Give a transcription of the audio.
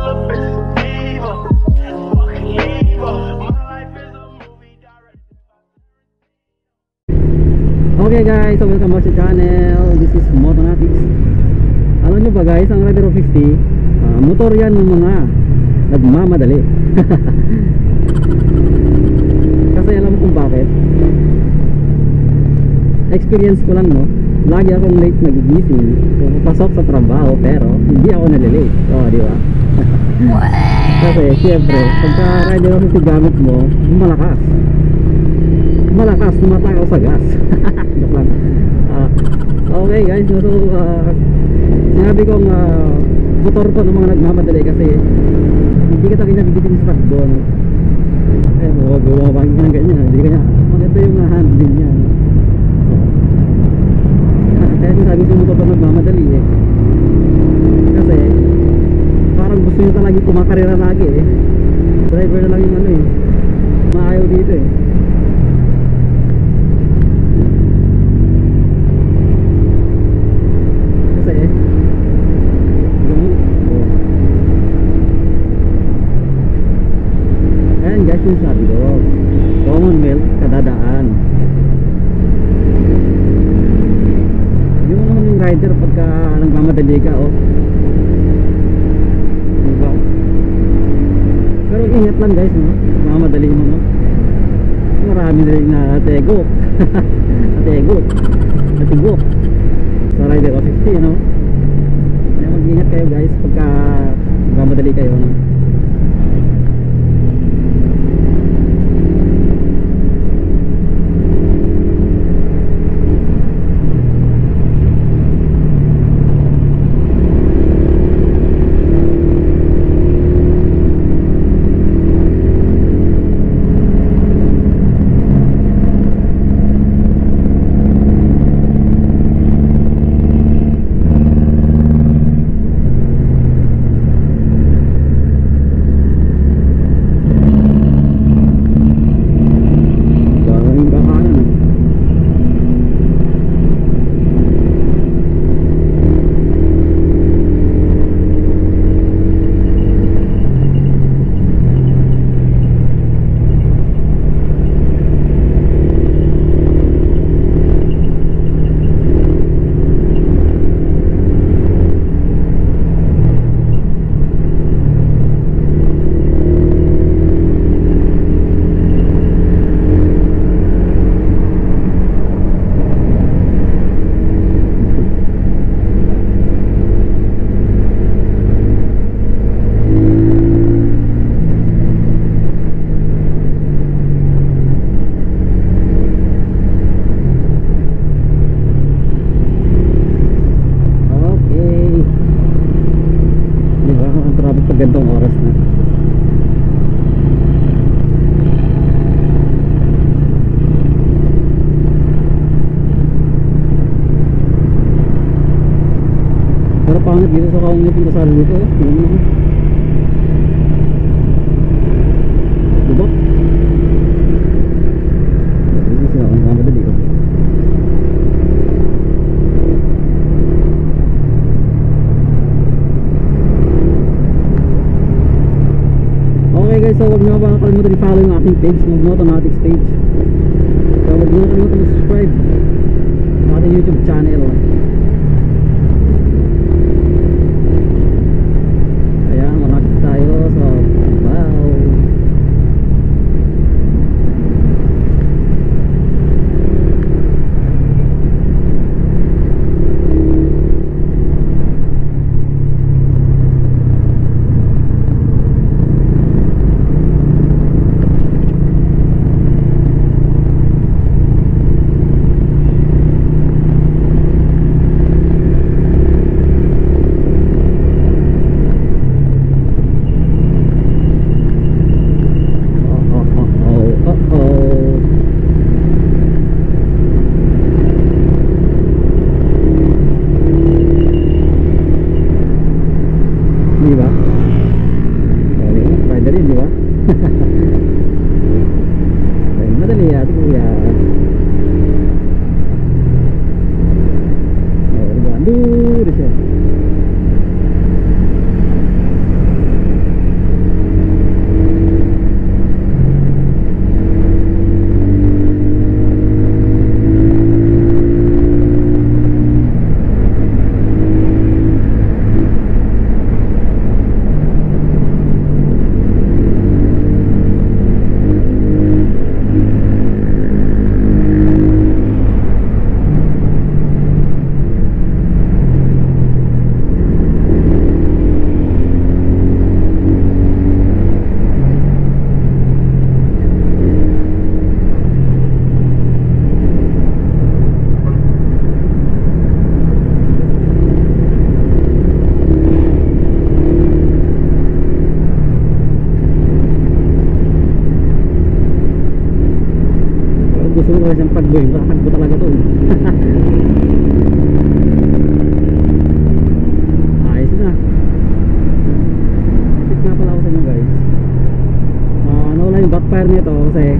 Okay guys, so welcome back sa channel. This is Motonatics. Alam nyo ba guys, ang Rider 50, ah, motor yan ng mga nagmamadali. Kasi alam mo kung bakit? Experience ko lang no. Lagi akong late nagigising. Pumapasok sa trabaho pero hindi ako nalilate. Oo, di ba? Kasi syempre, pagka Rider 50 gamit mo, malakas malakas tumatakaw sa gas joke lang Ah, okay guys so uh, sinabi kong uh, motor ko ng mga nagmamadali kasi hindi kita kinabigitin sa takbo eh huwag bumabangin ka ng ganyan hindi kanya maganda yung uh, handling niya? Kaya sinasabi ko motor ko nagmamadali eh. Kasi parang gusto nyo talaga kumakarera lagi eh. Driver na lang yung ano eh. Maayaw dito eh Kasi yung oh. Ayan guys yung sabi ko Commonwealth kadadaan Yung naman yung rider pagka nagmamadali ka oh Diba? Pero ingat lang guys no? Nagmamadali mo no? Marami na rin na tegok Nategok Natigok sa rider of 50 no kaya mag-ingat kayo guys pagka magmamadali kayo no dito sa community na sa dito eh. Diba? Hindi sila ang kamadali oh. Okay guys, so huwag nyo ba nakalimutan i-follow yung aking page, ng Motomatics page. So huwag nyo nakalimutan mag-subscribe ko kasi ang pag-boy, makakagbo talaga to. Ayos na. Tip nga pala ako sa inyo guys. Ah, nawala yung backfire nito kasi